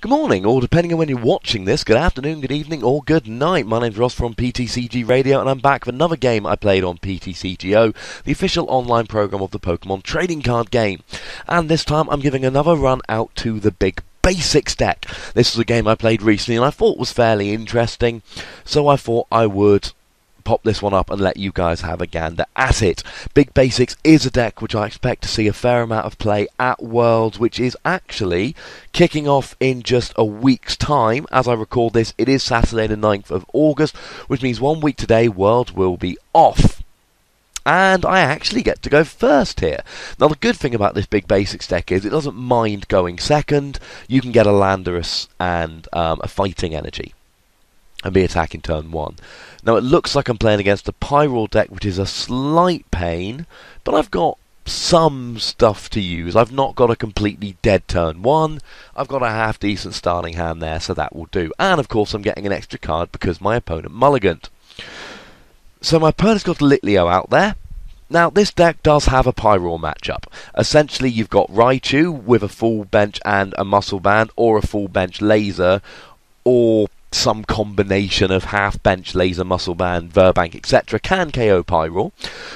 Good morning, or depending on when you're watching this, good afternoon, good evening, or good night. My name's Ross from PTCG Radio, and I'm back with another game I played on PTCGO, the official online program of the Pokemon trading card game. And this time I'm giving another run out to the big basics deck. This was a game I played recently and I thought was fairly interesting, so I thought I would pop this one up and let you guys have a gander at it. Big Basics is a deck which I expect to see a fair amount of play at Worlds, which is actually kicking off in just a week's time. As I record this, it is Saturday the 9th of August, which means one week today, Worlds will be off and I actually get to go first here. Now, the good thing about this big basics deck is it doesn't mind going second. You can get a Landorus and um, a fighting energy and be attacking turn one. Now it looks like I'm playing against a Pyroar deck, which is a slight pain, but I've got some stuff to use. I've not got a completely dead turn one. I've got a half decent starting hand there, so that will do. And of course, I'm getting an extra card because my opponent mulliganed. So my opponent's got Litleo out there. Now, this deck does have a Pyroar matchup. Essentially, you've got Raichu with a full bench and a muscle band, or a full bench laser, or some combination of half bench, laser, muscle band, Virbank, etc. can KO Pyroar.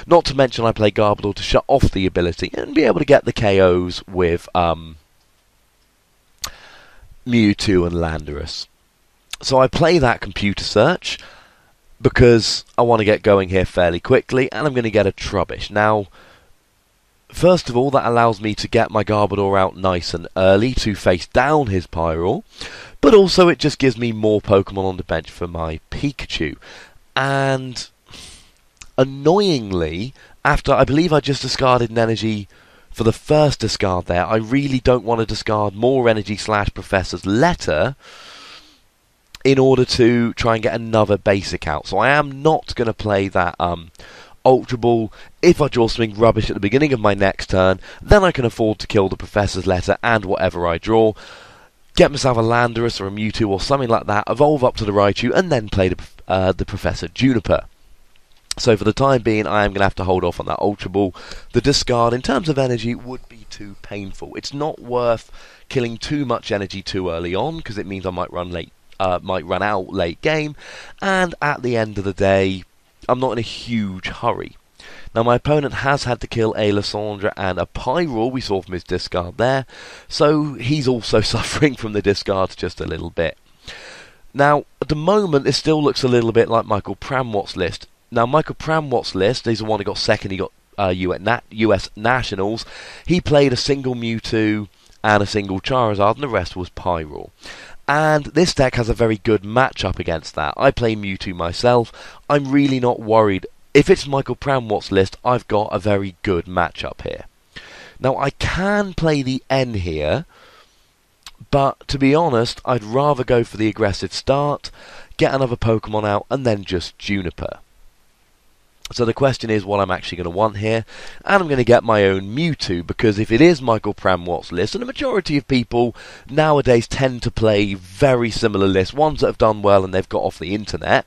Not to mention I play Garbodor to shut off the ability and be able to get the KOs with um, Mewtwo and Landorus. So I play that computer search because I want to get going here fairly quickly and I'm going to get a Trubbish. Now, First of all, that allows me to get my Garbodor out nice and early to face down his Pyroar, but also it just gives me more Pokemon on the bench for my Pikachu. And annoyingly, after I believe I just discarded an energy for the first discard there, I really don't want to discard more energy slash Professor's Letter in order to try and get another basic out. So I am not going to play that um, Ultra Ball. If I draw something rubbish at the beginning of my next turn, then I can afford to kill the Professor's Letter and whatever I draw. Get myself a Landorus or a Mewtwo or something like that, evolve up to the Raichu, and then play the, uh, the Professor Juniper. So for the time being, I am going to have to hold off on that Ultra Ball. The discard, in terms of energy, would be too painful. It's not worth killing too much energy too early on, because it means I might run late, uh, might run out late game. And at the end of the day, I'm not in a huge hurry. Now, my opponent has had to kill a Lysandre and a Pyroar, we saw from his discard there, so he's also suffering from the discards just a little bit. Now, at the moment, this still looks a little bit like Michael Pramawat's list. Now, Michael Pramawat's list, he's the one who got second, he got uh, US Nationals. He played a single Mewtwo and a single Charizard, and the rest was Pyroar. And this deck has a very good matchup against that. I play Mewtwo myself. I'm really not worried. If it's Michael Pramawat's list, I've got a very good matchup here. Now, I can play the N here, but to be honest, I'd rather go for the aggressive start, get another Pokemon out, and then just Juniper. So the question is what I'm actually going to want here, and I'm going to get my own Mewtwo, because if it is Michael Pramawat's list, and the majority of people nowadays tend to play very similar lists, ones that have done well and they've got off the internet,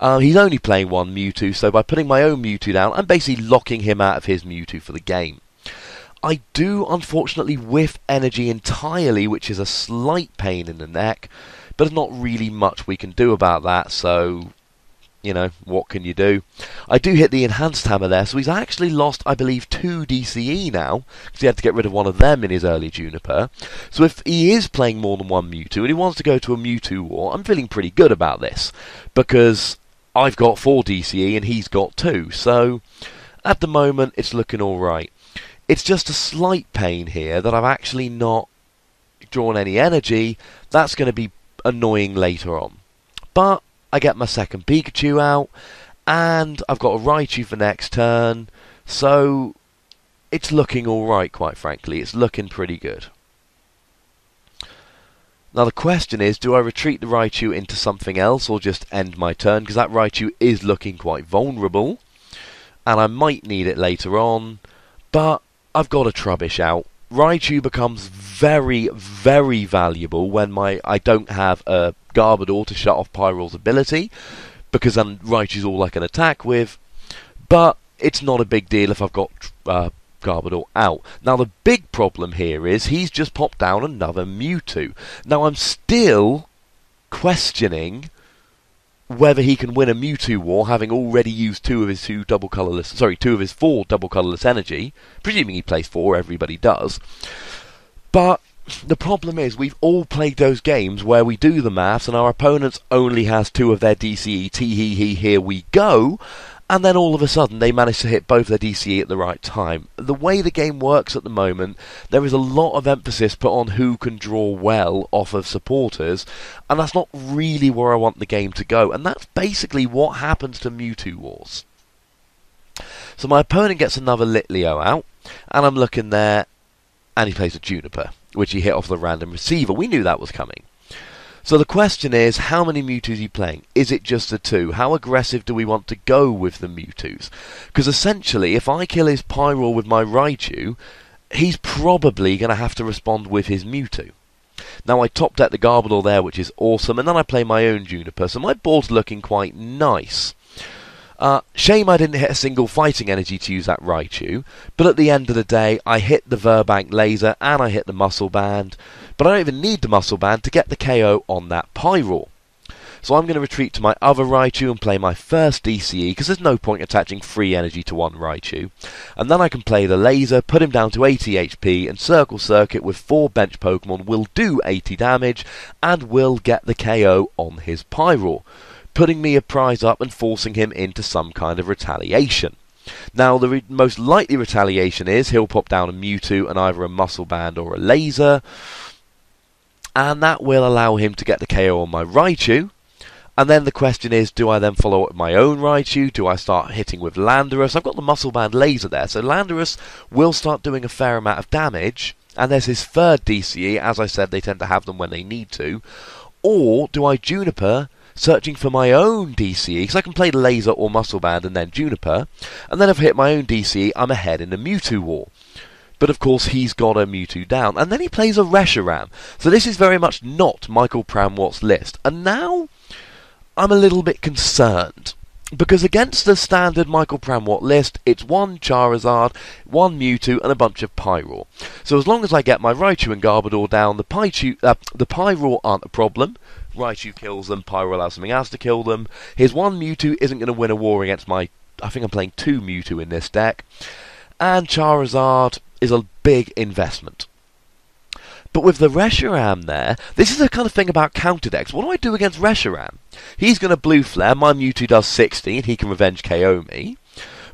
uh, he's only playing one Mewtwo, so by putting my own Mewtwo down, I'm basically locking him out of his Mewtwo for the game. I do, unfortunately, whiff energy entirely, which is a slight pain in the neck, but there's not really much we can do about that, so you know, what can you do? I do hit the enhanced hammer there, so he's actually lost, I believe, two DCE now, because he had to get rid of one of them in his early Juniper. So if he is playing more than one Mewtwo, and he wants to go to a Mewtwo war, I'm feeling pretty good about this, because I've got four DCE and he's got two, so at the moment it's looking alright. It's just a slight pain here that I've actually not drawn any energy. That's going to be annoying later on. But I get my second Pikachu out, and I've got a Raichu for next turn, so it's looking alright, quite frankly. It's looking pretty good. Now the question is, do I retreat the Raichu into something else or just end my turn? Because that Raichu is looking quite vulnerable. And I might need it later on. But I've got a Trubbish out. Raichu becomes very, very valuable when my I don't have a Garbodor to shut off Pyroar's ability, because then Raichu's all I can attack with. But it's not a big deal if I've got uh, Garbodor out. Now the big problem here is he's just popped down another Mewtwo. Now I'm still questioning whether he can win a Mewtwo war, having already used two of his two double colorless, sorry, two of his four double colorless energy, presuming he plays four, everybody does. But the problem is we've all played those games where we do the maths and our opponents only has two of their DCE, tee hee hee, here we go, and then all of a sudden they manage to hit both their DCE at the right time. The way the game works at the moment, there is a lot of emphasis put on who can draw well off of supporters, and that's not really where I want the game to go, and that's basically what happens to Mewtwo Wars. So my opponent gets another Litleo out, and I'm looking there, and he plays a Juniper, which he hit off the random receiver. We knew that was coming. So the question is, how many Mewtwo's are you playing? Is it just the two? How aggressive do we want to go with the Mewtwo's? Because essentially, if I kill his Pyro with my Raichu, he's probably going to have to respond with his Mewtwo. Now I top deck the Garbodor there, which is awesome, and then I play my own Juniper, so my board's looking quite nice. Uh, shame I didn't hit a single fighting energy to use that Raichu, but at the end of the day, I hit the Virbank laser and I hit the Muscle Band, but I don't even need the Muscle Band to get the KO on that Pyroar. So I'm going to retreat to my other Raichu and play my first DCE, because there's no point attaching free energy to one Raichu. And then I can play the laser, put him down to 80 HP, and Circle Circuit with four bench Pokemon will do 80 damage, and will get the KO on his Pyroar, putting me a prize up and forcing him into some kind of retaliation. Now, the re- most likely retaliation is he'll pop down a Mewtwo and either a Muscle Band or a Laser, and that will allow him to get the KO on my Raichu. And then the question is, do I then follow up with my own Raichu? Do I start hitting with Landorus? I've got the Muscle Band laser there, so Landorus will start doing a fair amount of damage. And there's his third DCE, as I said, they tend to have them when they need to. Or do I Juniper, searching for my own DCE, because I can play laser or Muscle Band and then Juniper. And then if I hit my own DCE, I'm ahead in the Mewtwo War. But of course, he's got a Mewtwo down. And then he plays a Reshiram. So this is very much not Michael Pramawat's list. And now I'm a little bit concerned. Because against the standard Michael Pramawat list, it's one Charizard, one Mewtwo, and a bunch of Pyroar. So as long as I get my Raichu and Garbodor down, the, Pychu, uh, the Pyroar aren't a problem. Raichu kills them, Pyroar allows something else to kill them. His one Mewtwo isn't going to win a war against my... I think I'm playing two Mewtwo in this deck. And Charizard is a big investment. But with the Reshiram there, this is the kind of thing about counter decks. What do I do against Reshiram? He's going to Blue Flare, my Mewtwo does 60, and he can Revenge KO me.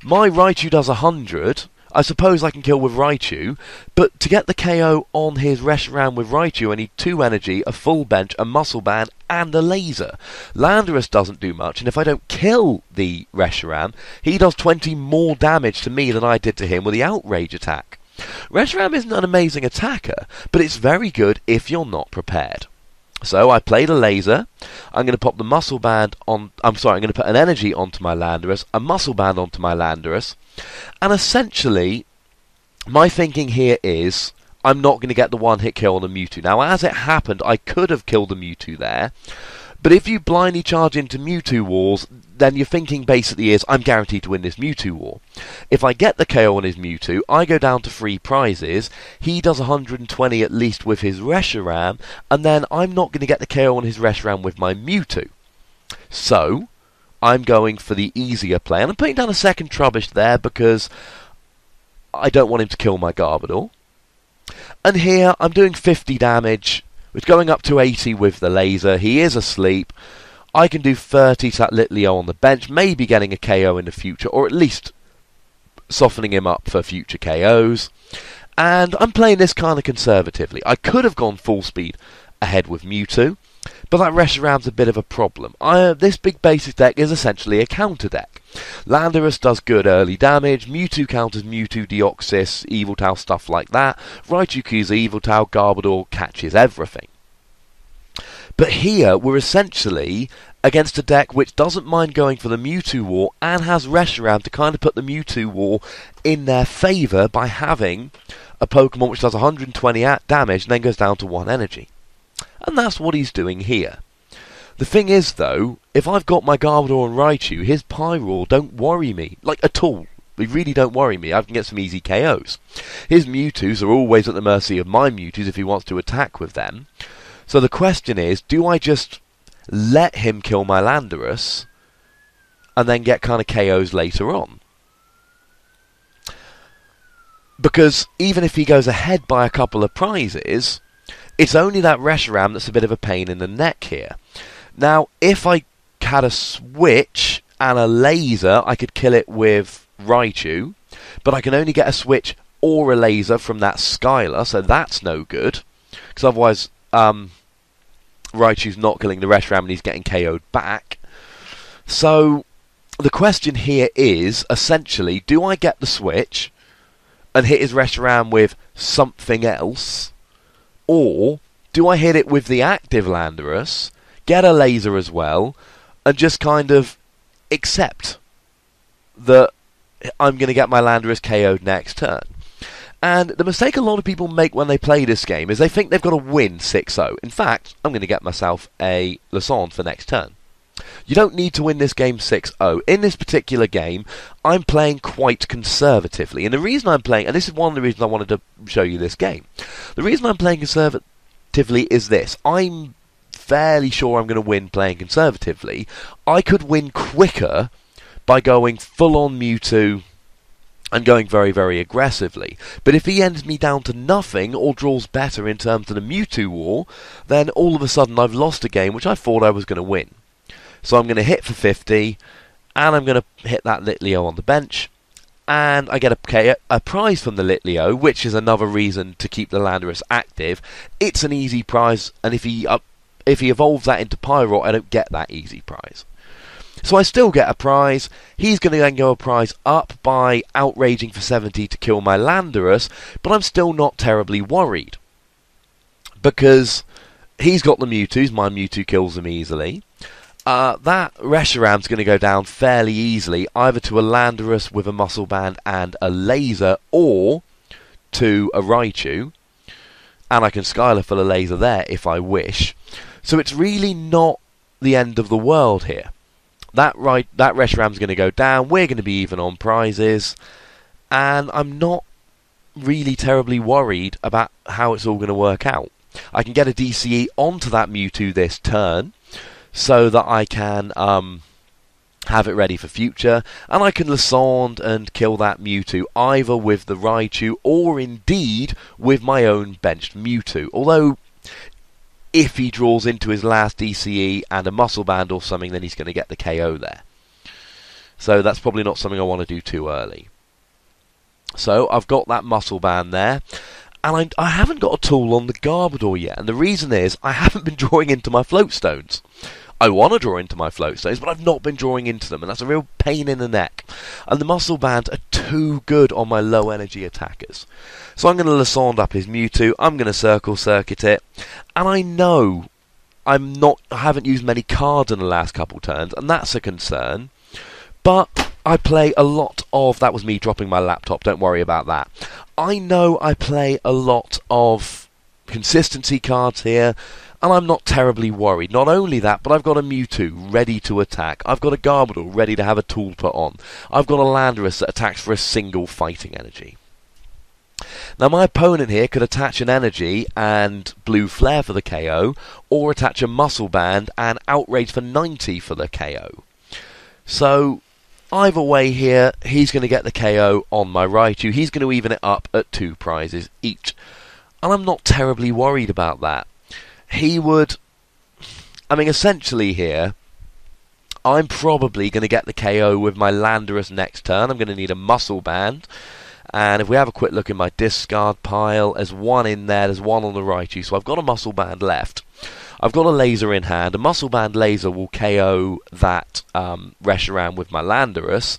My Raichu does 100, I suppose I can kill with Raichu, but to get the KO on his Reshiram with Raichu, I need two energy, a full bench, a muscle band, and a laser. Landorus doesn't do much, and if I don't kill the Reshiram, he does 20 more damage to me than I did to him with the Outrage attack. Reshiram isn't an amazing attacker, but it's very good if you're not prepared. So I played a laser. I'm going to pop the muscle band on. I'm sorry. I'm going to put an energy onto my Landorus, a muscle band onto my Landorus, and essentially, my thinking here is I'm not going to get the one hit kill on a Mewtwo. Now, as it happened, I could have killed the Mewtwo there, but if you blindly charge into Mewtwo wars, then your thinking basically is, I'm guaranteed to win this Mewtwo war. If I get the KO on his Mewtwo, I go down to three prizes, he does 120 at least with his Reshiram, and then I'm not going to get the KO on his Reshiram with my Mewtwo. So, I'm going for the easier play, and I'm putting down a second Trubbish there because I don't want him to kill my Garbodor. And here, I'm doing 50 damage, with going up to 80 with the laser. He is asleep. I can do 30 to that Litleo on the bench, maybe getting a KO in the future, or at least softening him up for future KOs. And I'm playing this kind of conservatively. I could have gone full speed ahead with Mewtwo, but that Reshiram's a bit of a problem. I, uh, this big basic deck is essentially a counter deck. Landorus does good early damage, Mewtwo counters Mewtwo, Deoxys, Evil Yveltal, stuff like that. Raichu Kuza, Yveltal, Garbodor catches everything. But here, we're essentially against a deck which doesn't mind going for the Mewtwo War and has Reshiram to kind of put the Mewtwo War in their favour by having a Pokemon which does 120 damage and then goes down to 1 energy. And that's what he's doing here. The thing is, though, if I've got my Garbodor and Raichu, his Pyroar don't worry me, like, at all. they really don't worry me. I can get some easy KOs. His Mewtwo's are always at the mercy of my Mewtwo's if he wants to attack with them. So the question is, do I just let him kill my Landorus and then get kind of KOs later on? Because even if he goes ahead by a couple of prizes, it's only that Reshiram that's a bit of a pain in the neck here. Now, if I had a switch and a laser, I could kill it with Raichu, but I can only get a switch or a laser from that Skyla, so that's no good. Because otherwise, um, Raichu's not killing the Reshiram and he's getting KO'd back. So, the question here is, essentially, do I get the switch and hit his Reshiram with something else? Or do I hit it with the active Landorus, get a laser as well, and just kind of accept that I'm going to get my Landorus KO'd next turn? And the mistake a lot of people make when they play this game is they think they've got to win 6-0. In fact, I'm going to get myself a Lysandre for next turn. You don't need to win this game 6-0. In this particular game, I'm playing quite conservatively. And the reason I'm playing, and this is one of the reasons I wanted to show you this game. The reason I'm playing conservatively is this. I'm fairly sure I'm going to win playing conservatively. I could win quicker by going full on Mewtwo and going very, very aggressively. But if he ends me down to nothing or draws better in terms of the Mewtwo war, then all of a sudden I've lost a game which I thought I was going to win. So I'm going to hit for 50, and I'm going to hit that Litleo on the bench, and I get a, a prize from the Litleo, which is another reason to keep the Landorus active. It's an easy prize, and if he up, if he evolves that into Pyro, I don't get that easy prize. So I still get a prize. He's going to then go a prize up by outraging for 70 to kill my Landorus, but I'm still not terribly worried. Because he's got the Mewtwo's, my Mewtwo kills him easily. Uh, that Reshiram's going to go down fairly easily, either to a Landorus with a Muscle Band and a Laser, or to a Raichu. And I can Skyla for the laser there if I wish. So it's really not the end of the world here. That right, that Reshiram's going to go down. We're going to be even on prizes, and I'm not really terribly worried about how it's all going to work out. I can get a DCE onto that Mewtwo this turn so that I can um, have it ready for future, and I can Lysandre and kill that Mewtwo either with the Raichu or indeed with my own benched Mewtwo. Although, if he draws into his last DCE and a Muscle Band or something, then he's going to get the KO there. So that's probably not something I want to do too early. So I've got that Muscle Band there. And I, I haven't got a tool on the Garbodor yet, and the reason is I haven't been drawing into my float stones. I want to draw into my float stones, but I've not been drawing into them, and that's a real pain in the neck. And the muscle bands are too good on my low energy attackers. So I'm going to Lysandre up his Mewtwo, I'm going to Circle Circuit it, and I know I'm not, I haven't used many cards in the last couple turns, and that's a concern. But I play a lot of, that was me dropping my laptop, don't worry about that. I know I play a lot of consistency cards here, and I'm not terribly worried. Not only that, but I've got a Mewtwo ready to attack. I've got a Garbodor ready to have a tool put on. I've got a Landorus that attacks for a single fighting energy. Now my opponent here could attach an energy and blue flare for the KO, or attach a muscle band and outrage for 90 for the KO. So either way here, he's going to get the KO on my Raichu. He's going to even it up at two prizes each. And I'm not terribly worried about that he would. I mean, essentially here, I'm probably going to get the KO with my Landorus next turn. I'm going to need a muscle band. And if we have a quick look in my discard pile, there's one in there, there's one on the righty, so I've got a muscle band left. I've got a laser in hand. A muscle band laser will KO that um, Reshiram with my Landorus,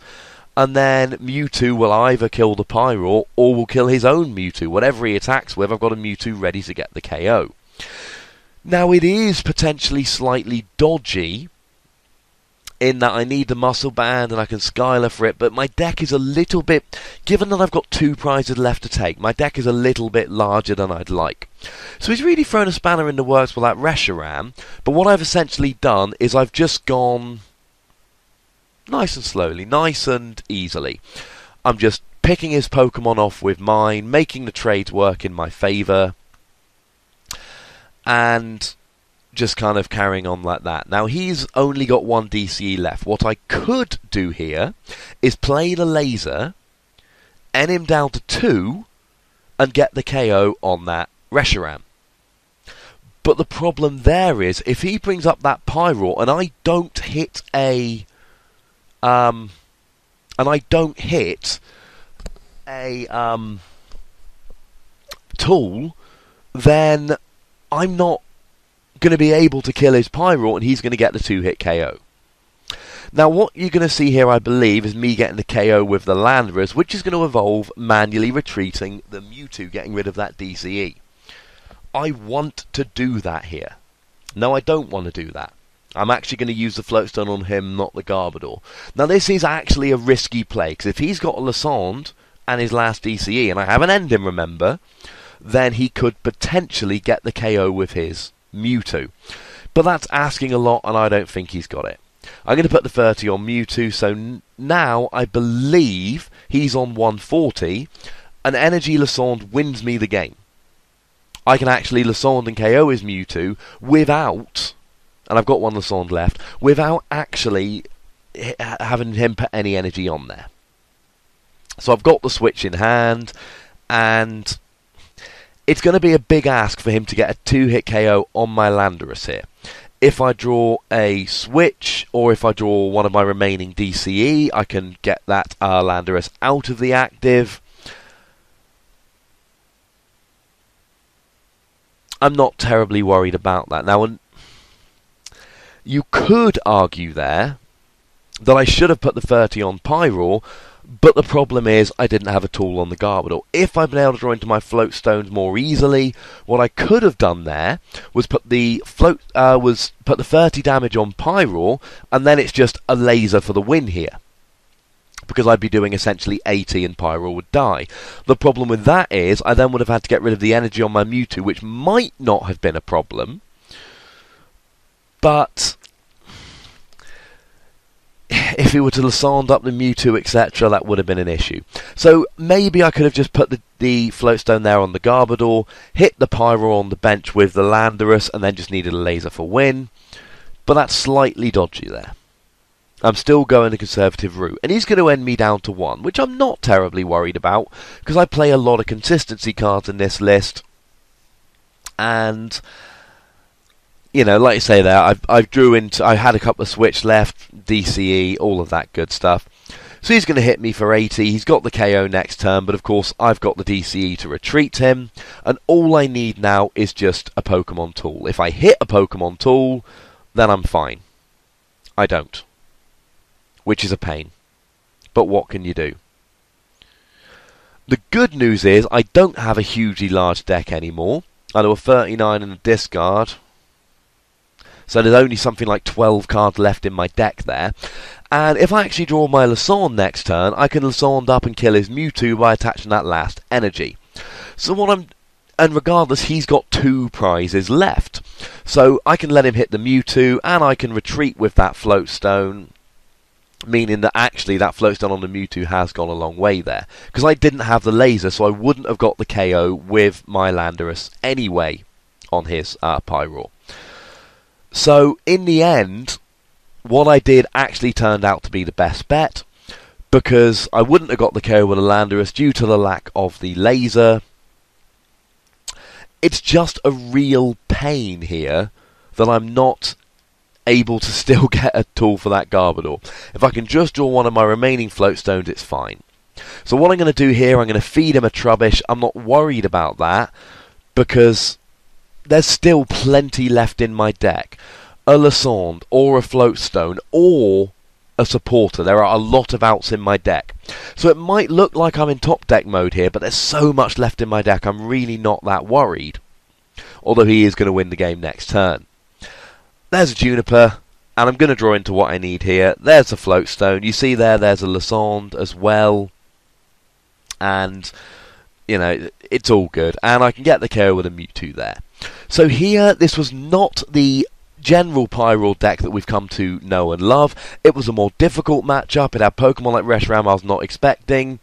and then Mewtwo will either kill the Pyro or will kill his own Mewtwo. Whatever he attacks with, I've got a Mewtwo ready to get the KO. Now, it is potentially slightly dodgy in that I need the muscle band and I can Skyla for it, but my deck is a little bit, given that I've got two prizes left to take, my deck is a little bit larger than I'd like. So he's really thrown a spanner in the works with that Reshiram, but what I've essentially done is I've just gone nice and slowly, nice and easily. I'm just picking his Pokemon off with mine, making the trades work in my favour, and just kind of carrying on like that. Now he's only got one DCE left. What I could do here is play the laser, end him down to two, and get the KO on that Reshiram. But the problem there is, if he brings up that Pyro and I don't hit a, um, and I don't hit a um, tool, then I'm not going to be able to kill his Pyro, and he's going to get the two-hit KO. Now, what you're going to see here, I believe, is me getting the KO with the Landorus, which is going to involve manually retreating the Mewtwo, getting rid of that DCE. I want to do that here. No, I don't want to do that. I'm actually going to use the Floatstone on him, not the Garbodor. Now, this is actually a risky play, because if he's got a Lysandre and his last DCE, and I haven't ended him, remember, then he could potentially get the KO with his Mewtwo. But that's asking a lot, and I don't think he's got it. I'm going to put the 30 on Mewtwo, so now I believe he's on 140, and Energy Lysandre wins me the game. I can actually Lysandre and KO his Mewtwo without, and I've got one Lysandre left, without actually having him put any energy on there. So I've got the switch in hand, and it's going to be a big ask for him to get a two-hit KO on my Landorus here. If I draw a switch, or if I draw one of my remaining DCE, I can get that uh, Landorus out of the active. I'm not terribly worried about that. Now, you could argue there that I should have put the 30 on Pyroar, but the problem is I didn't have a tool on the Garbodor. If I'd been able to draw into my float stones more easily, what I could have done there was put the float uh, was put the 30 damage on Pyroar, and then it's just a laser for the win here because I'd be doing essentially 80 and Pyroar would die. The problem with that is I then would have had to get rid of the energy on my Mewtwo, which might not have been a problem, but if he were to Lysandre up the Mewtwo, etc., that would have been an issue. So maybe I could have just put the, the Floatstone there on the Garbodor, hit the Pyro on the bench with the Landorus, and then just needed a laser for win. But that's slightly dodgy there. I'm still going the conservative route. And he's going to end me down to one, which I'm not terribly worried about, because I play a lot of consistency cards in this list. And, you know, like I say there, I've, I've drew into, I had a couple of switch left, DCE, all of that good stuff. So he's going to hit me for 80. He's got the KO next turn, but of course I've got the DCE to retreat him. And all I need now is just a Pokemon tool. If I hit a Pokemon tool, then I'm fine. I don't which is a pain. But what can you do? The good news is I don't have a hugely large deck anymore. I know a 39 in the discard. So there's only something like 12 cards left in my deck there. And if I actually draw my Lysandre next turn, I can Lysandre up and kill his Mewtwo by attaching that last energy. So what I'm... And regardless, he's got two prizes left. So I can let him hit the Mewtwo, and I can retreat with that Float Stone, meaning that actually that float stone on the Mewtwo has gone a long way there. Because I didn't have the laser, so I wouldn't have got the KO with my Landorus anyway on his uh, Pyroar. So in the end, what I did actually turned out to be the best bet because I wouldn't have got the KO with the Landorus due to the lack of the laser. It's just a real pain here that I'm not able to still get a tool for that Garbodor. If I can just draw one of my remaining float stones, it's fine. So what I'm going to do here, I'm going to feed him a Trubbish. I'm not worried about that because there's still plenty left in my deck. A Lysandre or a Floatstone or a supporter. There are a lot of outs in my deck. So it might look like I'm in top deck mode here, but there's so much left in my deck, I'm really not that worried. Although he is going to win the game next turn. There's a Juniper, and I'm going to draw into what I need here. There's a Floatstone. You see there, there's a Lysandre as well. And, you know, it's all good. And I can get the KO with a Mewtwo there. So here, this was not the general Pyroar deck that we've come to know and love. It was a more difficult matchup. It had Pokemon like Reshiram I was not expecting,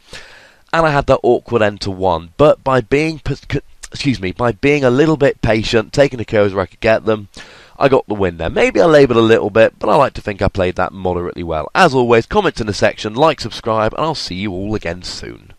and I had that awkward end to one. But by being excuse me, by being a little bit patient, taking the kills where I could get them, I got the win there. Maybe I laboured a little bit, but I like to think I played that moderately well. As always, comments in the section, like, subscribe, and I'll see you all again soon.